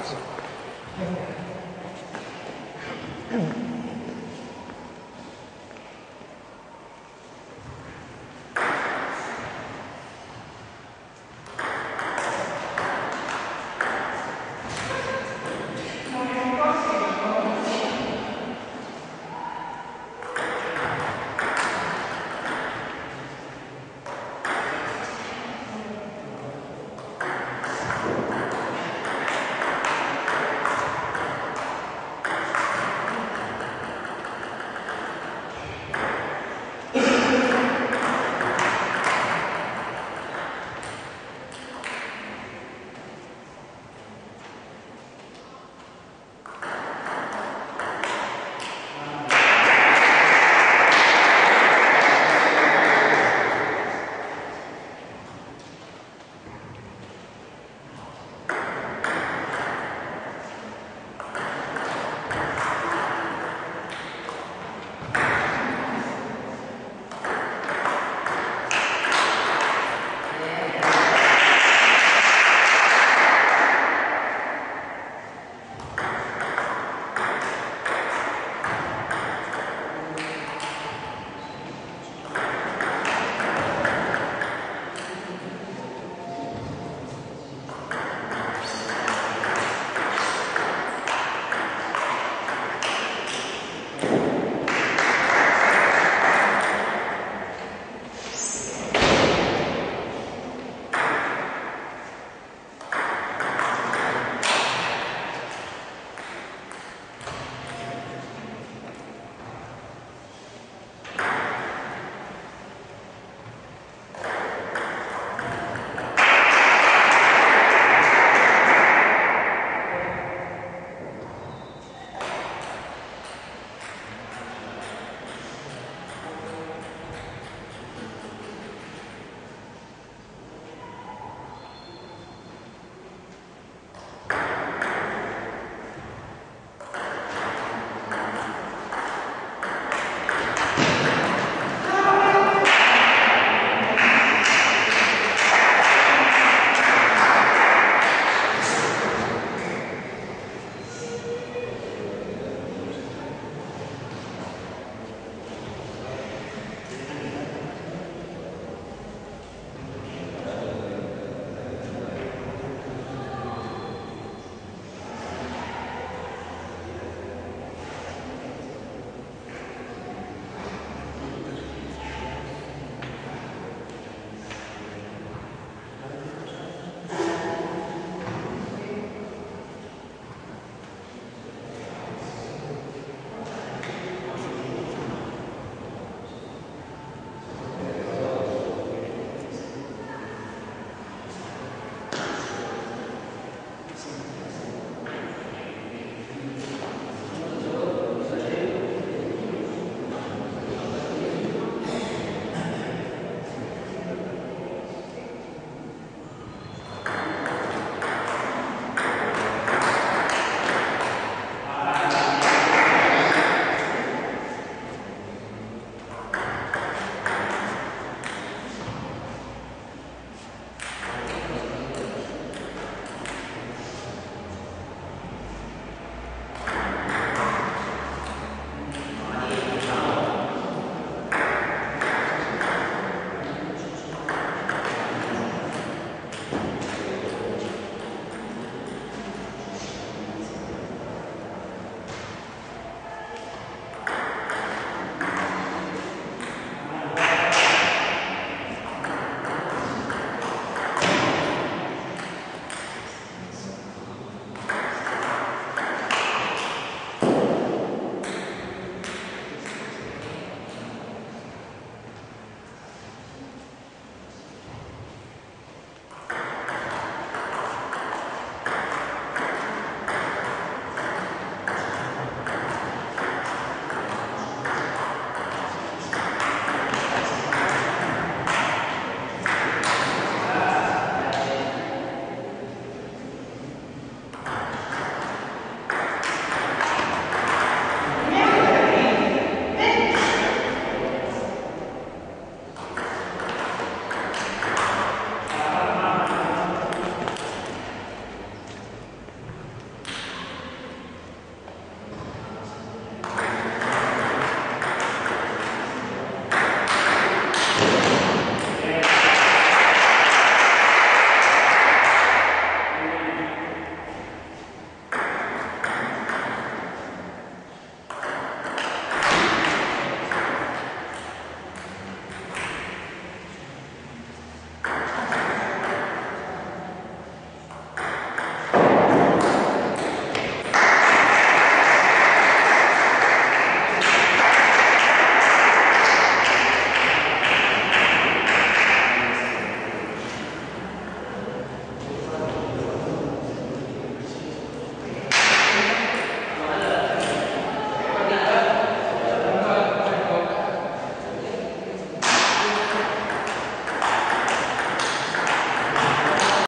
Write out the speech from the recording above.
ですよ。